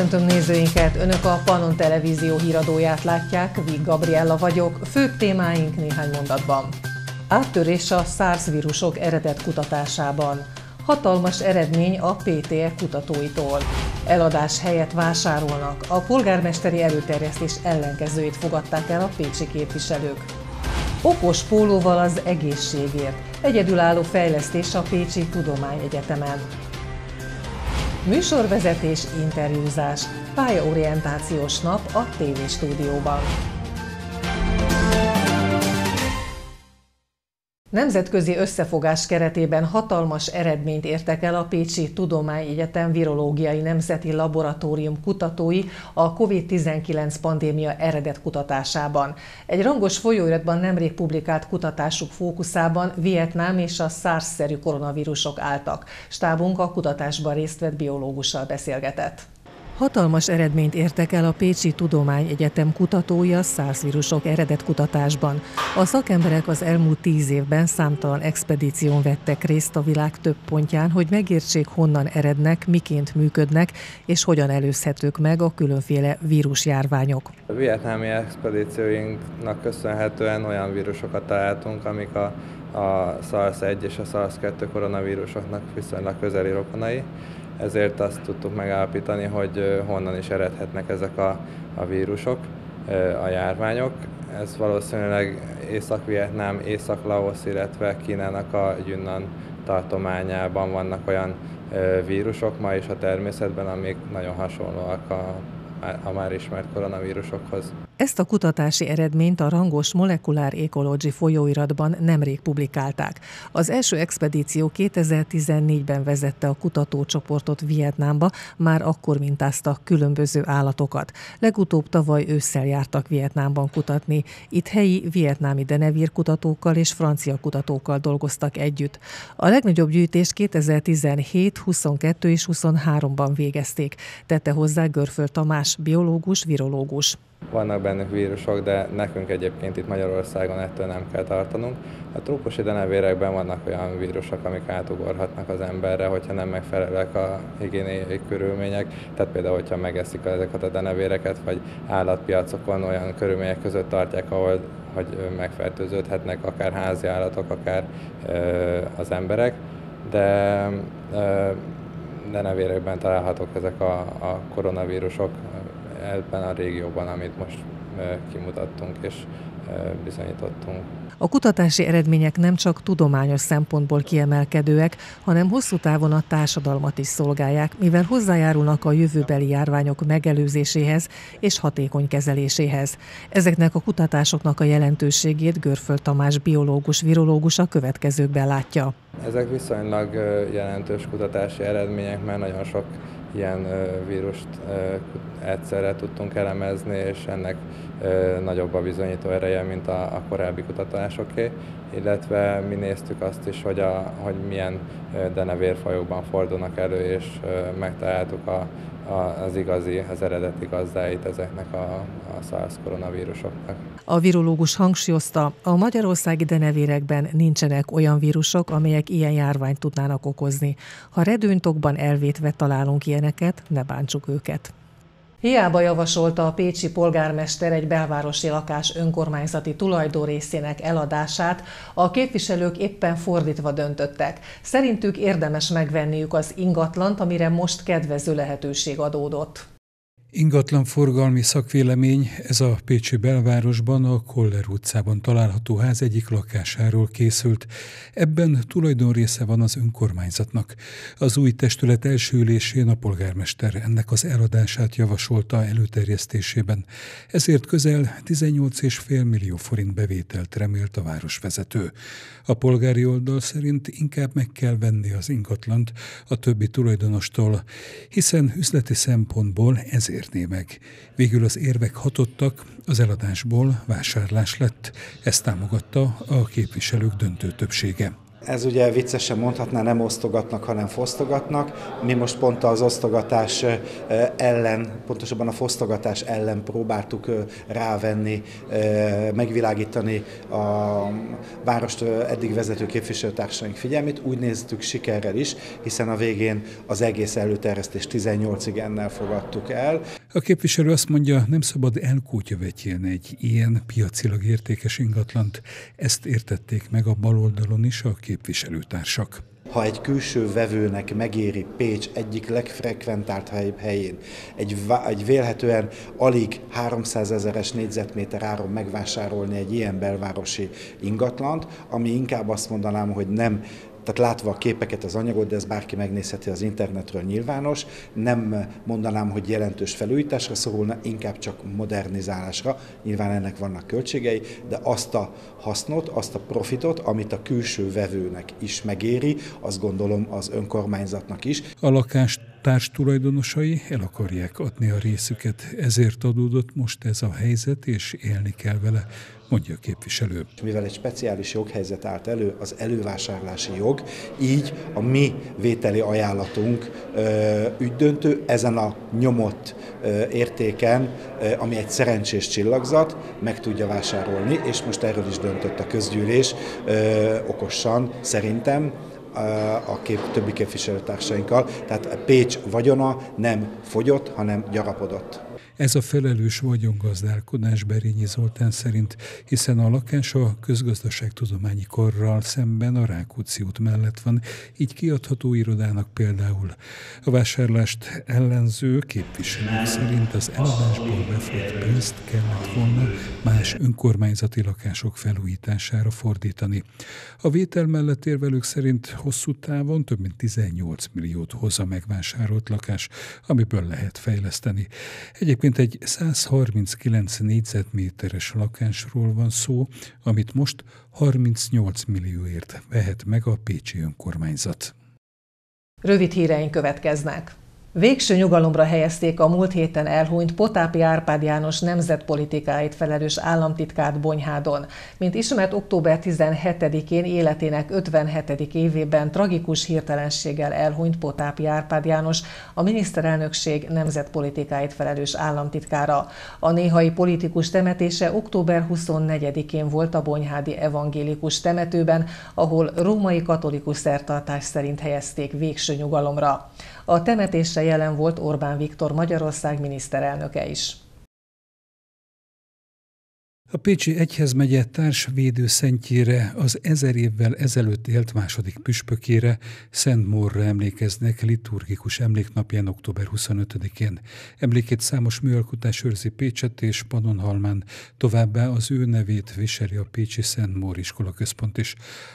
Köszöntöm nézőinket! Önök a Pannon Televízió híradóját látják, Vig Gabriella vagyok. Fő témáink néhány mondatban. Áttörés a SARS vírusok eredet kutatásában. Hatalmas eredmény a PTE kutatóitól. Eladás helyett vásárolnak. A polgármesteri előterjesztés ellenkezőit fogadták el a pécsi képviselők. Okos pólóval az egészségért. Egyedülálló fejlesztés a Pécsi Tudományegyetemen. Műsorvezetés, interjúzás, pályaorientációs nap a TV stúdióban. Nemzetközi összefogás keretében hatalmas eredményt értek el a Pécsi Tudományegyetem Virológiai Nemzeti Laboratórium kutatói a COVID-19 pandémia eredet kutatásában. Egy rangos folyóiratban nemrég publikált kutatásuk fókuszában Vietnám és a SARS-szerű koronavírusok álltak. Stábunk a kutatásban részt vett biológussal beszélgetett. Hatalmas eredményt értek el a Pécsi Tudományegyetem kutatói a SARS vírusok eredetkutatásban. A szakemberek az elmúlt tíz évben számtalan expedíción vettek részt a világ több pontján, hogy megértsék, honnan erednek, miként működnek, és hogyan előzhetők meg a különféle vírusjárványok. A vietnámi expedícióinknak köszönhetően olyan vírusokat találtunk, amik a a SARS-1 és a SARS-2 koronavírusoknak viszonylag közeli rokonai ezért azt tudtuk megállapítani, hogy honnan is eredhetnek ezek a, a vírusok, a járványok. Ez valószínűleg Észak-Vietnám, Észak-Laosz, illetve Kínának a Yunnan tartományában vannak olyan vírusok ma is a természetben, amik nagyon hasonlóak a a már ismert koronavírusokhoz. Ezt a kutatási eredményt a rangos Molecular Ecology folyóiratban nemrég publikálták. Az első expedíció 2014-ben vezette a kutatócsoportot Vietnámba, már akkor mintáztak különböző állatokat. Legutóbb tavaly ősszel jártak Vietnámban kutatni. Itt helyi vietnámi denevír kutatókkal és francia kutatókkal dolgoztak együtt. A legnagyobb gyűjtést 2017, 22 és 23-ban végezték, tette hozzá Görföl Tamás, más biológus, virológus. Vannak bennük vírusok, de nekünk egyébként itt Magyarországon ettől nem kell tartanunk. A trópusi denevérekben vannak olyan vírusok, amik átugorhatnak az emberre, hogyha nem megfelelőek a higiéniai körülmények. Tehát például, hogyha megeszik ezeket a denevéreket, vagy állatpiacokon olyan körülmények között tartják, ahol hogy megfertőződhetnek akár házi állatok, akár ö, az emberek. De ö, denevérekben találhatók ezek a, a koronavírusok ebben a régióban, amit most kimutattunk és bizonyítottunk. A kutatási eredmények nem csak tudományos szempontból kiemelkedőek, hanem hosszú távon a társadalmat is szolgálják, mivel hozzájárulnak a jövőbeli járványok megelőzéséhez és hatékony kezeléséhez. Ezeknek a kutatásoknak a jelentőségét Görföl Tamás biológus, virológus a következőkben látja. Ezek viszonylag jelentős kutatási eredmények, mert nagyon sok ilyen vírust egyszerre tudtunk elemezni, és ennek nagyobb a bizonyító ereje, mint a, korábbi kutatásoké, illetve mi néztük azt is, hogy, a, hogy milyen denevérfajokban fordulnak elő, és megtaláltuk a, az igazi, az eredeti gazdáit ezeknek a, a SARS koronavírusoknak. A virológus hangsúlyozta, a magyarországi denevérekben nincsenek olyan vírusok, amelyek ilyen járványt tudnának okozni. Ha redőntokban elvétve találunk ilyeneket, ne bántsuk őket. Hiába javasolta a pécsi polgármester egy belvárosi lakás önkormányzati tulajdonrészének eladását, a képviselők éppen fordítva döntöttek. Szerintük érdemes megvenniük az ingatlant, amire most kedvező lehetőség adódott. Ingatlan forgalmi szakvélemény ez a Pécsi belvárosban a Koller utcában található ház egyik lakásáról készült. Ebben tulajdonrésze van az önkormányzatnak. Az új testület első ülésén a polgármester ennek az eladását javasolta előterjesztésében. Ezért közel 18,5 millió forint bevételt remélt a városvezető. A polgári oldal szerint inkább meg kell venni az ingatlant a többi tulajdonostól, hiszen üzleti szempontból ezért érné meg. Végül az érvek hatottak, az eladásból vásárlás lett, ezt támogatta a képviselők döntő többsége. Ez ugye viccesen mondhatná, nem osztogatnak, hanem fosztogatnak. Mi most pont az osztogatás ellen, pontosabban a fosztogatás ellen próbáltuk rávenni, megvilágítani a várost eddig vezető képviselőtársaink figyelmét. Úgy néztük sikerrel is, hiszen a végén az egész előterjesztés 18 igennel fogadtuk el. A képviselő azt mondja, nem szabad elkútyavetjelni egy ilyen piacilag értékes ingatlant. Ezt értették meg a baloldalon is a képviselőtársak. Ha egy külső vevőnek megéri Pécs egyik legfrekventált helyén egy, egy vélhetően alig 300 ezeres négyzetméter áron megvásárolni egy ilyen belvárosi ingatlant, ami inkább azt mondanám, hogy nem tehát látva a képeket, az anyagot, de ez bárki megnézheti az internetről nyilvános, nem mondanám, hogy jelentős felújításra szorulna, inkább csak modernizálásra. Nyilván ennek vannak költségei, de azt a hasznot, azt a profitot, amit a külső vevőnek is megéri, azt gondolom az önkormányzatnak is. A lakást társ tulajdonosai el akarják adni a részüket, ezért adódott most ez a helyzet, és élni kell vele, mondja a képviselő. Mivel egy speciális joghelyzet állt elő, az elővásárlási jog, így a mi vételi ajánlatunk ügydöntő ezen a nyomott értéken, ami egy szerencsés csillagzat, meg tudja vásárolni, és most erről is döntött a közgyűlés okosan, szerintem, a kép, többi képviselőtársainkkal. Tehát Pécs vagyona nem fogyott, hanem gyarapodott. Ez a felelős vagyongazdálkodás Berényi Zoltán szerint, hiszen a lakás a közgazdaságtudományi korral szemben a Rákóczi út mellett van, így kiadható irodának például. A vásárlást ellenző képviselők szerint az eladásból befolyt pénzt kellett volna más önkormányzati lakások felújítására fordítani. A vétel mellett érvelők szerint hosszú távon több mint 18 milliót hoz a megvásárolt lakás, amiből lehet fejleszteni. Egyébként Egyébként egy 139 négyzetméteres lakásról van szó, amit most 38 millióért vehet meg a Pécsi önkormányzat. Rövid híreink következnek. Végső nyugalomra helyezték a múlt héten elhunyt Potápi Árpád János nemzetpolitikáit felelős államtitkárt Bonyhádon. Mint ismert, október 17-én életének 57. évében tragikus hirtelenséggel elhunyt Potápi Árpád János, a miniszterelnökség nemzetpolitikáit felelős államtitkára. A néhai politikus temetése október 24-én volt a Bonyhádi Evangélikus temetőben, ahol római katolikus szertartás szerint helyezték végső nyugalomra. A temetésre jelen volt Orbán Viktor Magyarország miniszterelnöke is. A Pécsi Egyházmegye társvédő szentjére, az ezer évvel ezelőtt élt második püspökére, Szent Morra emlékeznek liturgikus emléknapján október 25-én. Emlékét számos műalkotás őrzi Pécset és Panonhalmán, továbbá az ő nevét viseli a Pécsi Szent Mór iskola központ is.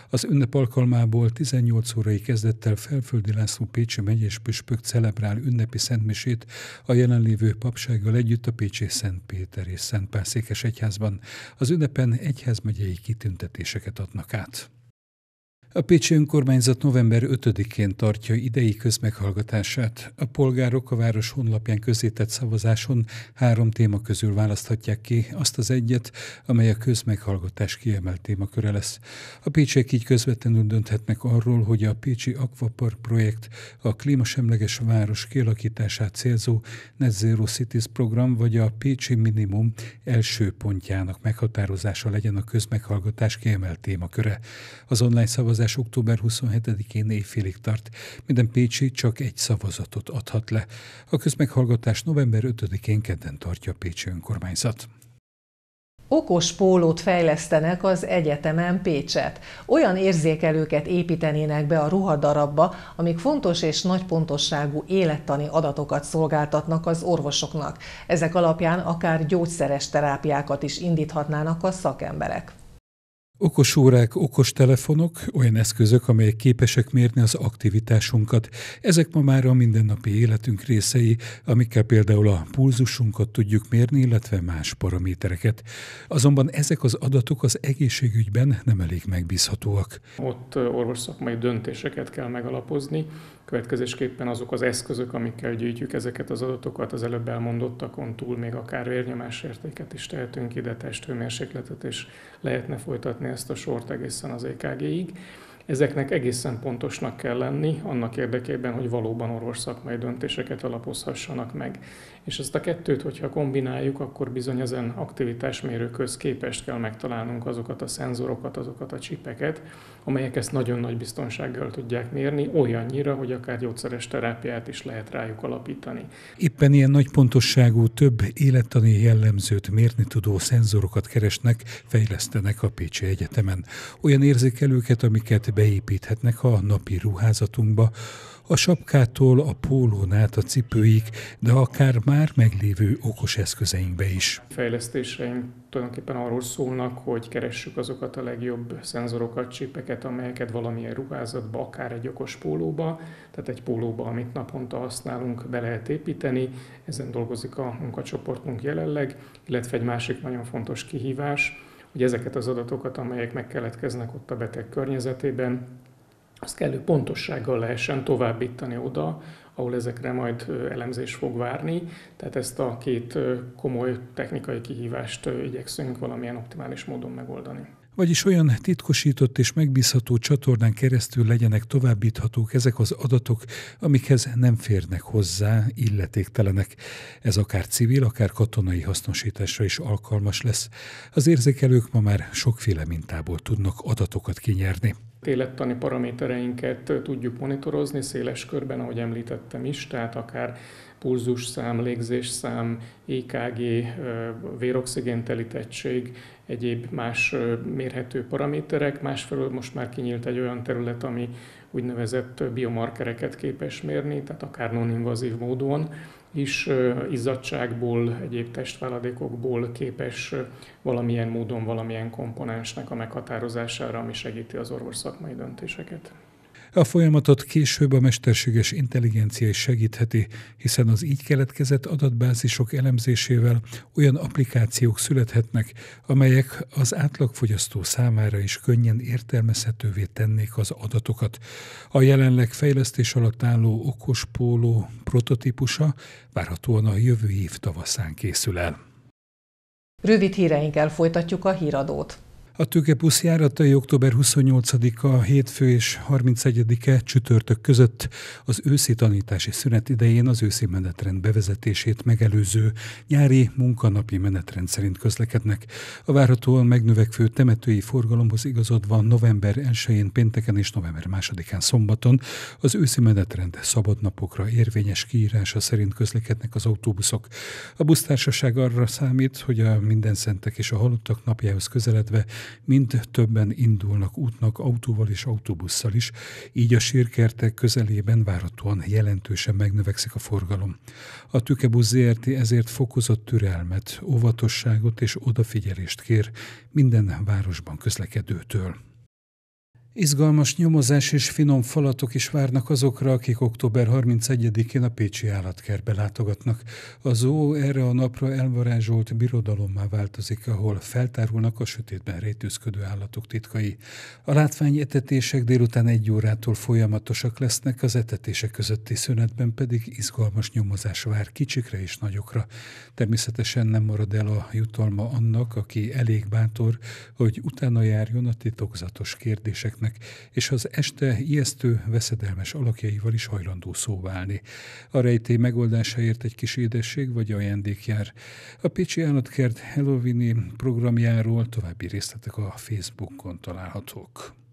Az ünnep alkalmából 18 órai kezdettel Felföldi László Pécsi megyés püspök celebrál ünnepi szentmisét a jelenlévő papsággal együtt a Pécsi Szent Péter és Szent Pál székes egyházban. Az ünnepen egyházmegyei kitüntetéseket adnak át. A Pécsi Önkormányzat november 5-én tartja idei közmeghallgatását. A polgárok a város honlapján közétett szavazáson három téma közül választhatják ki azt az egyet, amely a közmeghallgatás kiemelt témaköre lesz. A pécsiek így közvetlenül dönthetnek arról, hogy a Pécsi Aquapark projekt a klímasemleges város kialakítását célzó Net Zero Cities program vagy a Pécsi Minimum első pontjának meghatározása legyen a közmeghallgatás kiemelt témaköre. Az online szavazás szavazás október 27-én éjfélig tart. Minden Pécsi csak egy szavazatot adhat le. A közmeghallgatás november 5-én kedden tartja a Pécsi önkormányzat. Okos pólót fejlesztenek az egyetemen Pécset. Olyan érzékelőket építenének be a ruhadarabba, amik fontos és nagy pontosságú élettani adatokat szolgáltatnak az orvosoknak. Ezek alapján akár gyógyszeres terápiákat is indíthatnának a szakemberek. Okos órák, okos telefonok, olyan eszközök, amelyek képesek mérni az aktivitásunkat. Ezek ma már a mindennapi életünk részei, amikkel például a pulzusunkat tudjuk mérni, illetve más paramétereket. Azonban ezek az adatok az egészségügyben nem elég megbízhatóak. Ott orvos szakmai döntéseket kell megalapozni, Következésképpen azok az eszközök, amikkel gyűjtjük ezeket az adatokat, az előbb elmondottakon túl még akár vérnyomásértéket is tehetünk ide, testhőmérsékletet, és lehetne folytatni ezt a sort egészen az EKG-ig. Ezeknek egészen pontosnak kell lenni, annak érdekében, hogy valóban orvos szakmai döntéseket alapozhassanak meg. És ezt a kettőt, hogyha kombináljuk, akkor bizony ezen aktivitásmérőköz képest kell megtalálnunk azokat a szenzorokat, azokat a csipeket, amelyek ezt nagyon nagy biztonsággal tudják mérni, olyannyira, hogy akár gyógyszeres terápiát is lehet rájuk alapítani. Éppen ilyen nagy pontosságú, több élettani jellemzőt mérni tudó szenzorokat keresnek, fejlesztenek a Pécsi Egyetemen. Olyan érzékelőket, amiket beépíthetnek a napi ruházatunkba, a sapkától a pólón át a cipőig, de akár már meglévő okos eszközeinkbe is. Fejlesztéseink tulajdonképpen arról szólnak, hogy keressük azokat a legjobb szenzorokat, csipeket, amelyeket valamilyen ruházatba, akár egy okos pólóba, tehát egy pólóba, amit naponta használunk, be lehet építeni. Ezen dolgozik a munkacsoportunk jelenleg, illetve egy másik nagyon fontos kihívás, hogy ezeket az adatokat, amelyek megkeletkeznek ott a beteg környezetében, azt kellő pontossággal lehessen továbbítani oda, ahol ezekre majd elemzés fog várni. Tehát ezt a két komoly technikai kihívást igyekszünk valamilyen optimális módon megoldani. Vagyis olyan titkosított és megbízható csatornán keresztül legyenek továbbíthatók ezek az adatok, amikhez nem férnek hozzá illetéktelenek. Ez akár civil, akár katonai hasznosításra is alkalmas lesz. Az érzékelők ma már sokféle mintából tudnak adatokat kinyerni élettani paramétereinket tudjuk monitorozni széles körben, ahogy említettem is, tehát akár pulzusszám, légzésszám, EKG, véroxigéntelítettség, egyéb más mérhető paraméterek. Másfelől most már kinyílt egy olyan terület, ami úgynevezett biomarkereket képes mérni, tehát akár non-invazív módon is izzadságból, egyéb testváladékokból képes valamilyen módon valamilyen komponensnek a meghatározására, ami segíti az orvos szakmai döntéseket. A folyamatot később a mesterséges intelligencia is segítheti, hiszen az így keletkezett adatbázisok elemzésével olyan applikációk születhetnek, amelyek az átlagfogyasztó számára is könnyen értelmezhetővé tennék az adatokat. A jelenleg fejlesztés alatt álló okos póló prototípusa várhatóan a jövő év tavaszán készül el. Rövid híreinkkel folytatjuk a híradót. A tőkepusz járatai október 28-a hétfő és 31-e csütörtök között az őszi tanítási szünet idején az őszi menetrend bevezetését megelőző nyári munkanapi menetrend szerint közlekednek. A várhatóan megnövekvő temetői forgalomhoz igazodva november 1-én pénteken és november 2-án szombaton az őszi menetrend szabadnapokra érvényes kiírása szerint közlekednek az autóbuszok. A busztársaság arra számít, hogy a minden szentek és a halottak napjához közeledve mind többen indulnak útnak autóval és autóbusszal is, így a sírkertek közelében várhatóan jelentősen megnövekszik a forgalom. A Tükebusz ZRT ezért fokozott türelmet, óvatosságot és odafigyelést kér minden városban közlekedőtől. Izgalmas nyomozás és finom falatok is várnak azokra, akik október 31-én a Pécsi állatkertbe látogatnak. A zó erre a napra elvarázsolt birodalommá változik, ahol feltárulnak a sötétben rejtőzködő állatok titkai. A látványetetések délután egy órától folyamatosak lesznek, az etetések közötti szünetben pedig izgalmas nyomozás vár kicsikre és nagyokra. Természetesen nem marad el a jutalma annak, aki elég bátor, hogy utána járjon a titokzatos kérdéseknek embereknek, és az este ijesztő, veszedelmes alakjaival is hajlandó szóválni. A rejtély megoldásáért egy kis édesség vagy ajándék jár. A Pécsi Állatkert Halloweeni programjáról további részletek a Facebookon találhatók.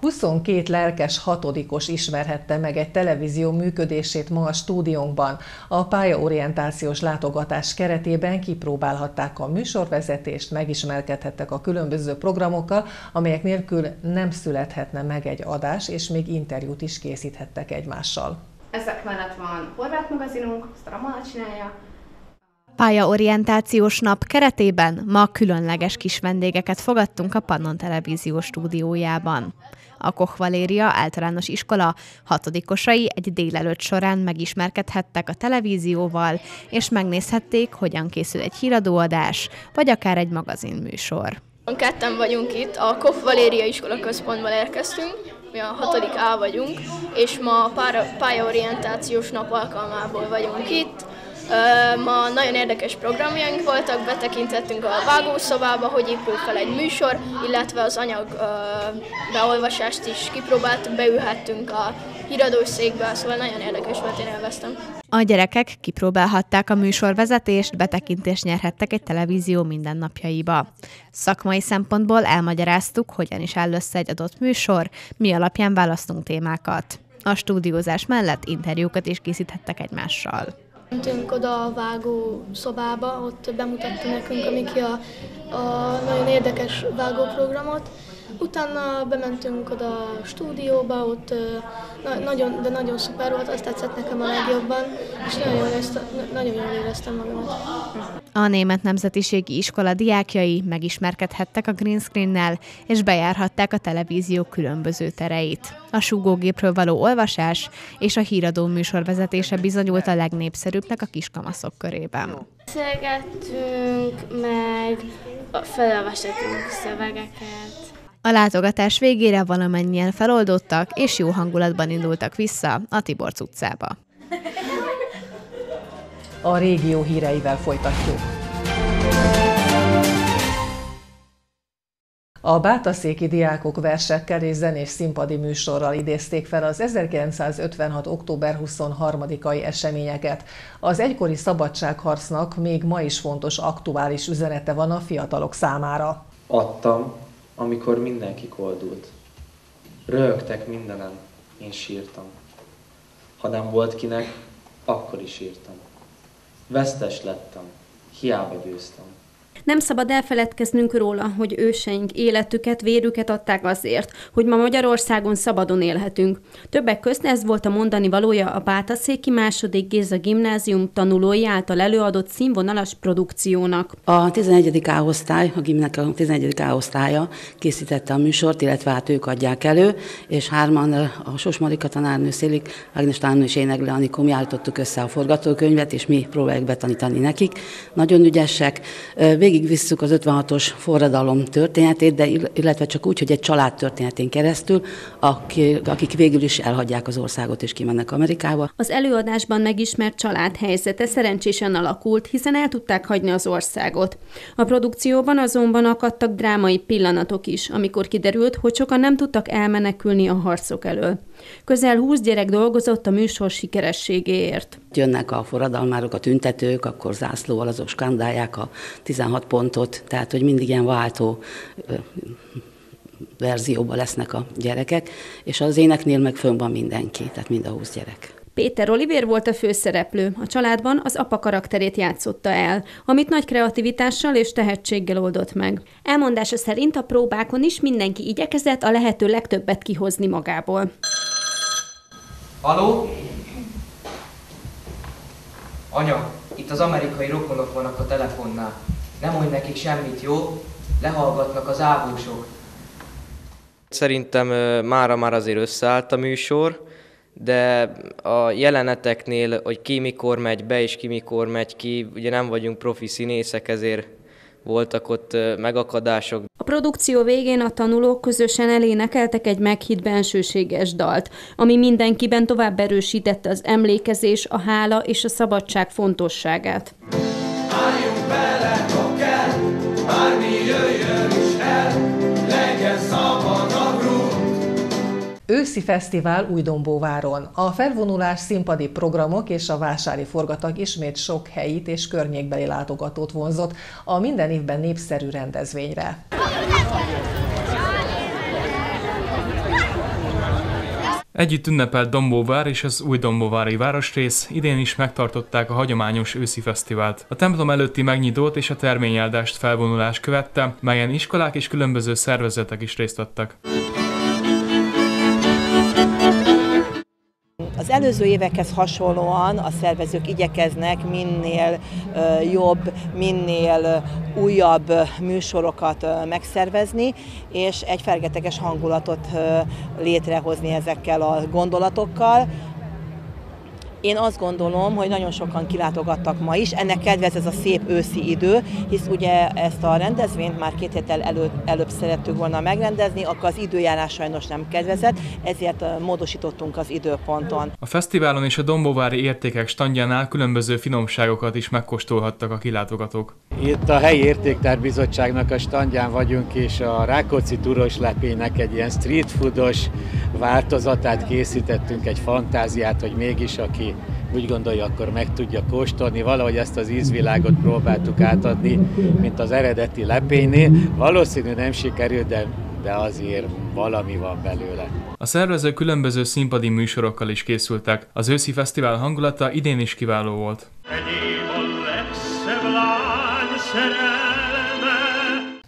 22 lelkes hatodikos ismerhette meg egy televízió működését ma a stúdiónkban. A pályaorientációs látogatás keretében kipróbálhatták a műsorvezetést, megismerkedhettek a különböző programokkal, amelyek nélkül nem születhetne meg egy adás, és még interjút is készíthettek egymással. Ezek mellett van horvát magazinunk, azt a Ramona csinálja, Pályaorientációs nap keretében ma különleges kis vendégeket fogadtunk a Pannon Televízió stúdiójában. A Koch Valéria általános iskola hatodikosai egy délelőtt során megismerkedhettek a televízióval, és megnézhették, hogyan készül egy híradóadás, vagy akár egy magazinműsor. Ketten vagyunk itt, a Koch Valéria iskola központban érkeztünk, mi a hatodik A vagyunk, és ma a pályaorientációs nap alkalmából vagyunk itt, Ma nagyon érdekes programjaink voltak, betekintettünk a vágószobába, hogy épül fel egy műsor, illetve az anyag beolvasást is kipróbáltuk, beülhettünk a híradószékbe, szóval nagyon érdekes volt, én elvesztem. A gyerekek kipróbálhatták a műsorvezetést, betekintést nyerhettek egy televízió mindennapjaiba. Szakmai szempontból elmagyaráztuk, hogyan is áll össze egy adott műsor, mi alapján választunk témákat. A stúdiózás mellett interjúkat is készíthettek egymással. Mentünk oda a vágó szobába, ott bemutatta nekünk a Miki a, a nagyon érdekes vágóprogramot, Utána bementünk oda a stúdióba, ott na, nagyon, de nagyon szuper volt, azt tetszett nekem a legjobban, és nagyon jól, éreztem, nagyon jól éreztem magamat. A Német Nemzetiségi Iskola diákjai megismerkedhettek a green screen-nel, és bejárhatták a televízió különböző tereit. A súgógépről való olvasás és a híradó műsorvezetése bizonyult a legnépszerűbbnek a kiskamaszok körében. Beszélgettünk, meg felolvashatunk szövegeket. A látogatás végére valamennyien feloldottak, és jó hangulatban indultak vissza a Tiborc utcába. A régió híreivel folytatjuk. A bátaszéki diákok versekkel és zenés színpadi műsorral idézték fel az 1956. október 23-ai eseményeket. Az egykori szabadságharcnak még ma is fontos aktuális üzenete van a fiatalok számára. Adtam, amikor mindenki koldult. Röhögtek mindenem, én sírtam. Ha nem volt kinek, akkor is írtam. Vesztes lettem, hiába győztem. Nem szabad elfeledkeznünk róla, hogy őseink életüket, vérüket adták azért, hogy ma Magyarországon szabadon élhetünk. Többek közt ez volt a mondani valója a Bátaszéki második Géza gimnázium tanulói által előadott színvonalas produkciónak. A 11. A osztály, a gimnek a 11. A osztálya készítette a műsort, illetve hát ők adják elő, és hárman a Sos Marika tanárnő, Szélik Ágnes tanárnő és én Anikó, mi állítottuk össze a forgatókönyvet, és mi próbáljuk betanítani nekik. Nagyon ügyesek. Végig visszük az 56-os forradalom történetét, de illetve csak úgy, hogy egy család történetén keresztül, akik végül is elhagyják az országot és kimennek Amerikába. Az előadásban megismert család helyzete szerencsésen alakult, hiszen el tudták hagyni az országot. A produkcióban azonban akadtak drámai pillanatok is, amikor kiderült, hogy sokan nem tudtak elmenekülni a harcok elől. Közel 20 gyerek dolgozott a műsor sikerességéért. Jönnek a forradalmárok, a tüntetők, akkor zászlóval azok skandálják a 16 pontot, tehát hogy mindig ilyen váltó verzióban lesznek a gyerekek, és az éneknél meg fönn van mindenki, tehát mind a 20 gyerek. Péter Oliver volt a főszereplő. A családban az apa karakterét játszotta el, amit nagy kreativitással és tehetséggel oldott meg. Elmondása szerint a próbákon is mindenki igyekezett a lehető legtöbbet kihozni magából. Haló? Anya, itt az amerikai rokonok vannak a telefonnál. Nem mondj nekik semmit, jó? Lehallgatnak az ávósok. Szerintem mára már azért összeállt a műsor, de a jeleneteknél, hogy ki mikor megy be és ki mikor megy ki, ugye nem vagyunk profi színészek, ezért voltak ott megakadások. A produkció végén a tanulók közösen elénekeltek egy meghitt bensőséges dalt, ami mindenkiben tovább erősítette az emlékezés, a hála és a szabadság fontosságát. Álljunk bele, ha kell, bármi jöjjön Őszi Fesztivál Újdombóváron. A felvonulás színpadi programok és a vásári forgatag ismét sok helyit és környékbeli látogatót vonzott a minden évben népszerű rendezvényre. Együtt ünnepelt Dombóvár és az új Dombóvári városrész idén is megtartották a hagyományos őszi fesztivált. A templom előtti megnyitót és a terményeldást felvonulás követte, melyen iskolák és különböző szervezetek is részt vettek. Az előző évekhez hasonlóan a szervezők igyekeznek minél jobb, minél újabb műsorokat megszervezni, és egy fergeteges hangulatot létrehozni ezekkel a gondolatokkal. Én azt gondolom, hogy nagyon sokan kilátogattak ma is. Ennek kedvez ez a szép őszi idő, hisz ugye ezt a rendezvényt már két héttel előtt, előbb szerettük volna megrendezni, akkor az időjárás sajnos nem kedvezett, ezért módosítottunk az időponton. A fesztiválon és a Dombóvári értékek standjánál különböző finomságokat is megkóstolhattak a kilátogatók. Itt a helyi értéktárbizottságnak a standján vagyunk, és a Rákóczi turos lepének egy ilyen street foodos változatát készítettünk, egy fantáziát, hogy mégis aki úgy gondolja, akkor meg tudja kóstolni. Valahogy ezt az ízvilágot próbáltuk átadni, mint az eredeti lepénynél. Valószínű nem sikerült, de, de azért valami van belőle. A szervezők különböző színpadi műsorokkal is készültek. Az őszi fesztivál hangulata idén is kiváló volt. Egyéb a legszebb lány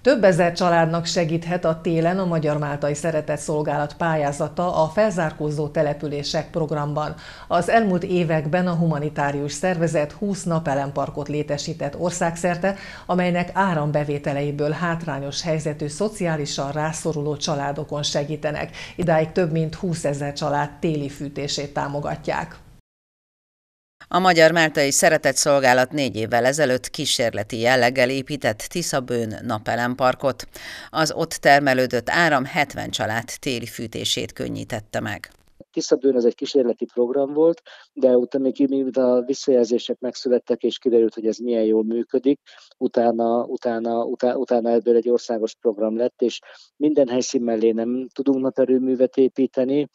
több ezer családnak segíthet a télen a Magyar Máltai Szeretett Szolgálat pályázata a felzárkózó települések programban. Az elmúlt években a humanitárius szervezet 20 napelemparkot létesített országszerte, amelynek árambevételeiből hátrányos helyzetű szociálisan rászoruló családokon segítenek. Idáig több mint 20 ezer család téli fűtését támogatják. A Magyar Máltai Szeretett Szolgálat négy évvel ezelőtt kísérleti jelleggel épített Tiszabőn napelemparkot. Az ott termelődött áram 70 család téli fűtését könnyítette meg. Tiszabőn ez egy kísérleti program volt, de utána még miután a visszajelzések megszülettek, és kiderült, hogy ez milyen jól működik, utána, utána, utána, utána ebből egy országos program lett, és minden helyszín mellé nem tudunk naperőművet építeni,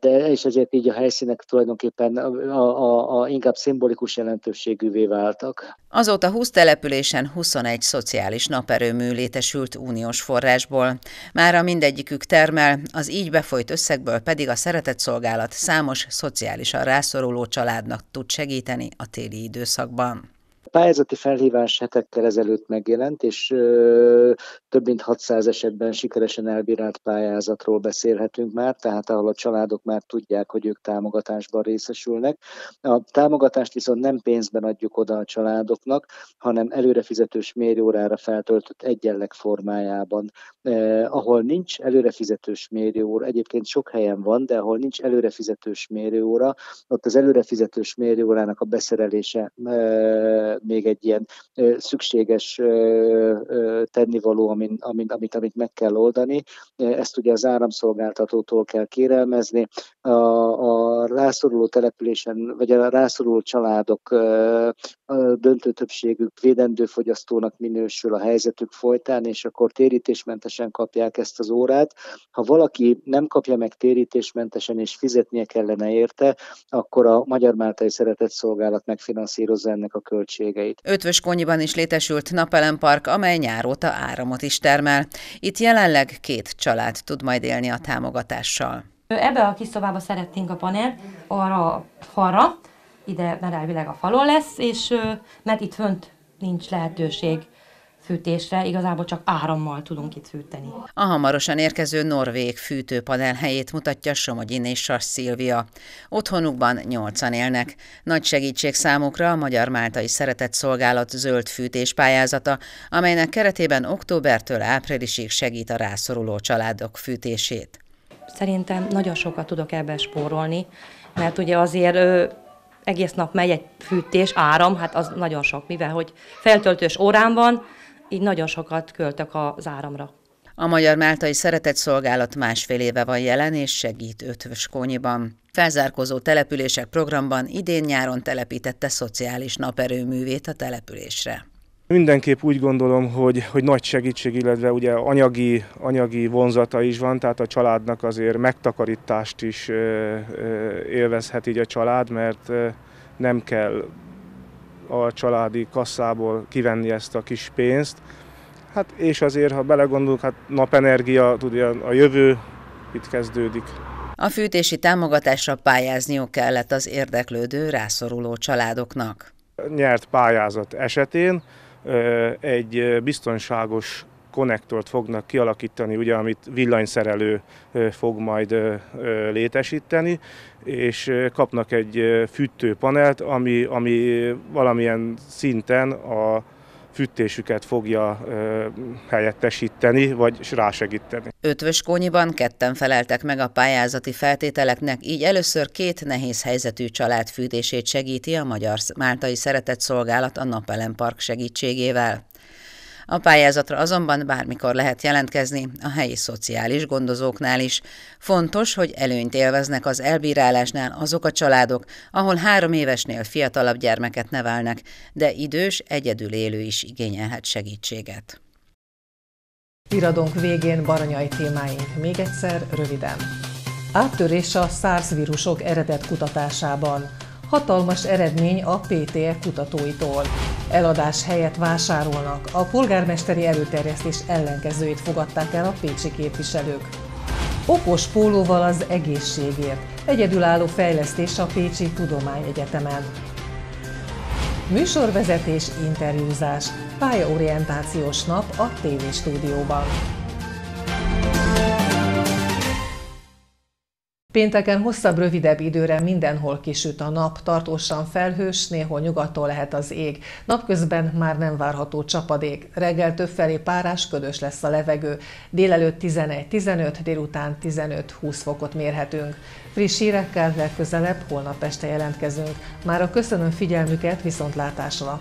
de és ezért így a helyszínek tulajdonképpen a, a, a inkább szimbolikus jelentőségűvé váltak. Azóta 20 településen 21 szociális naperőmű létesült uniós forrásból. Mára mindegyikük termel, az így befolyt összegből pedig a szeretett szolgálat számos szociálisan rászoruló családnak tud segíteni a téli időszakban pályázati felhívás hetekkel ezelőtt megjelent, és több mint 600 esetben sikeresen elbírált pályázatról beszélhetünk már, tehát ahol a családok már tudják, hogy ők támogatásban részesülnek. A támogatást viszont nem pénzben adjuk oda a családoknak, hanem előrefizetős mérjórára feltöltött egyenleg formájában. Eh, ahol nincs előrefizetős mérjóra, egyébként sok helyen van, de ahol nincs előrefizetős mérjóra, ott az előrefizetős mérjórának a beszerelése még egy ilyen szükséges tennivaló, amit, amit, amit, amit meg kell oldani. Ezt ugye az áramszolgáltatótól kell kérelmezni. A, a rászoruló településen, vagy a rászoruló családok a döntő többségük védendő fogyasztónak minősül a helyzetük folytán, és akkor térítésmentesen kapják ezt az órát. Ha valaki nem kapja meg térítésmentesen, és fizetnie kellene érte, akkor a Magyar Máltai Szeretett Szolgálat megfinanszírozza ennek a költségeit. Ötvöskonyiban is létesült napelempark, amely nyáróta áramot is termel. Itt jelenleg két család tud majd élni a támogatással. Ebbe a kis szobába szeretnénk a panel arra falra, ide mert elvileg a falon lesz, és mert itt fönt nincs lehetőség fűtésre, igazából csak árammal tudunk itt fűteni. A hamarosan érkező norvég fűtőpanel helyét mutatja Somogyin és Sas Szilvia. Otthonukban nyolcan élnek. Nagy segítség számukra a Magyar Máltai Szeretett Szolgálat zöld fűtés pályázata, amelynek keretében októbertől áprilisig segít a rászoruló családok fűtését. Szerintem nagyon sokat tudok ebben spórolni, mert ugye azért ö, egész nap megy egy fűtés, áram, hát az nagyon sok, mivel hogy feltöltős órán van, így nagyon sokat költök az áramra. A Magyar Máltai Szeretett Szolgálat másfél éve van jelen és segít Ötvöskónyiban. Felzárkozó települések programban idén-nyáron telepítette szociális naperőművét a településre. Mindenképp úgy gondolom, hogy, hogy nagy segítség, illetve ugye anyagi, anyagi vonzata is van, tehát a családnak azért megtakarítást is élvezhet így a család, mert nem kell a családi kasszából kivenni ezt a kis pénzt. Hát és azért, ha belegondolunk, hát napenergia, tudja, a jövő itt kezdődik. A fűtési támogatásra pályázniuk kellett az érdeklődő, rászoruló családoknak. Nyert pályázat esetén egy biztonságos konnektort fognak kialakítani, ugye, amit villanyszerelő fog majd létesíteni, és kapnak egy fűtőpanelt, ami, ami valamilyen szinten a fűtésüket fogja helyettesíteni, vagy rásegíteni. Ötvös Kónyiban ketten feleltek meg a pályázati feltételeknek, így először két nehéz helyzetű család fűtését segíti a Magyar Máltai Szeretett Szolgálat a Napelem Park segítségével. A pályázatra azonban bármikor lehet jelentkezni, a helyi szociális gondozóknál is. Fontos, hogy előnyt élveznek az elbírálásnál azok a családok, ahol három évesnél fiatalabb gyermeket nevelnek, de idős, egyedül élő is igényelhet segítséget. Iradónk végén baranyai témáink. Még egyszer, röviden. Áttörés a SARS vírusok eredet kutatásában. Hatalmas eredmény a PTE kutatóitól. Eladás helyett vásárolnak. A polgármesteri előterjesztés ellenkezőit fogadták el a pécsi képviselők. Okos pólóval az egészségért. Egyedülálló fejlesztés a Pécsi Tudományegyetemen. Műsorvezetés, interjúzás, pályaorientációs nap a TV stúdióban. Pénteken hosszabb, rövidebb időre mindenhol kisüt a nap, tartósan felhős, néhol nyugattól lehet az ég. Napközben már nem várható csapadék. Reggel többfelé párás, ködös lesz a levegő. Délelőtt 11-15, délután 15-20 fokot mérhetünk. Friss hírekkel legközelebb holnap este jelentkezünk. Már a köszönöm figyelmüket viszontlátásra!